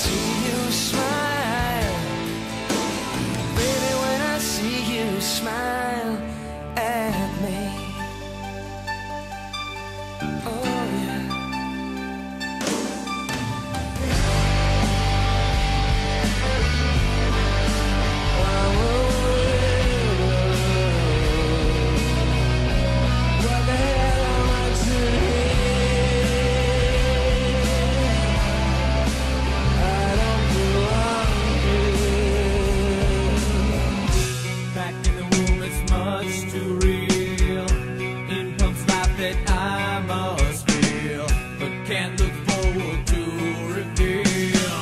See you smile. that I must feel, but can't look forward to reveal.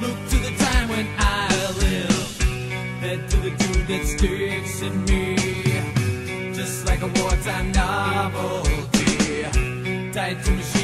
Look to the time when I live, head to the dude that sticks in me, just like a wartime novelty, tied to machine.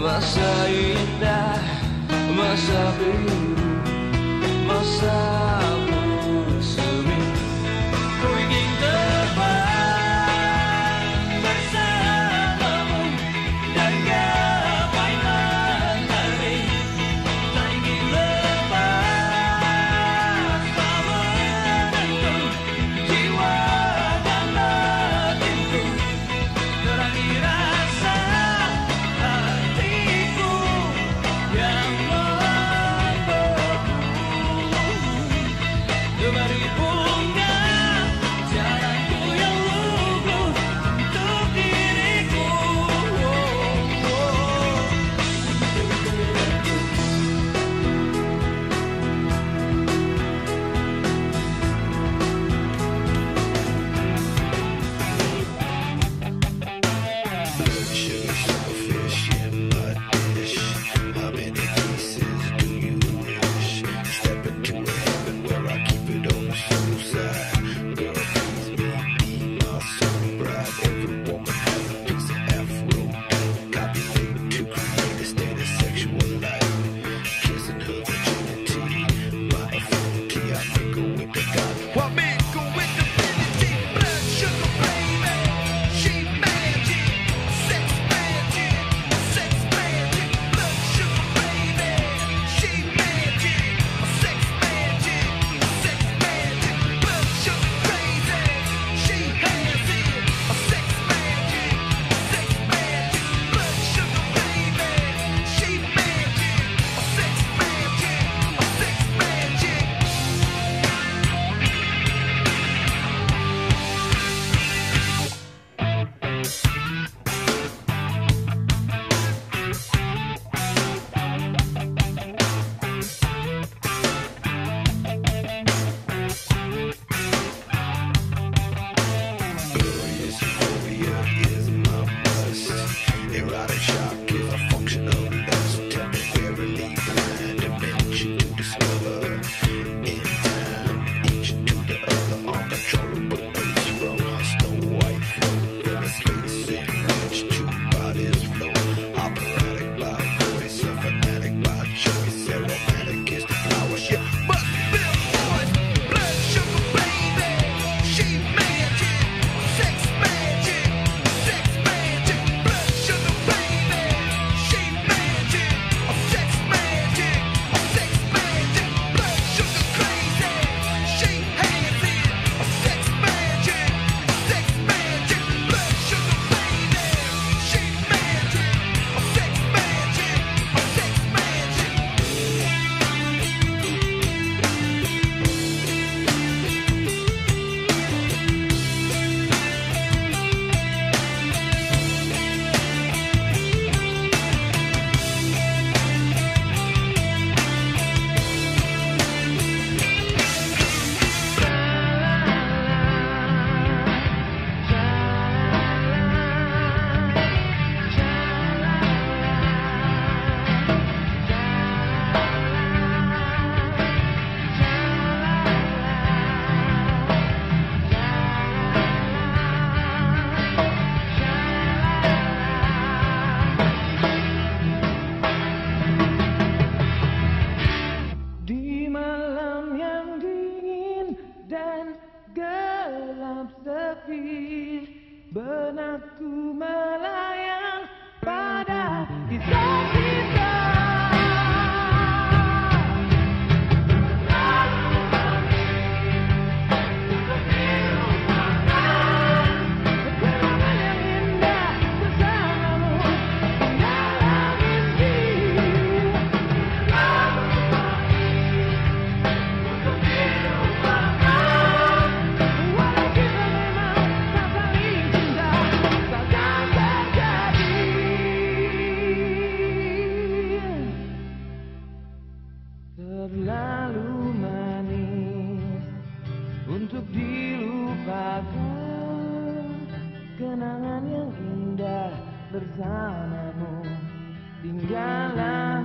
Masa indah Masa biru Masa benakku melayang Terlalu manis untuk dilupakan. Kenangan yang indah bersamamu Tinggallah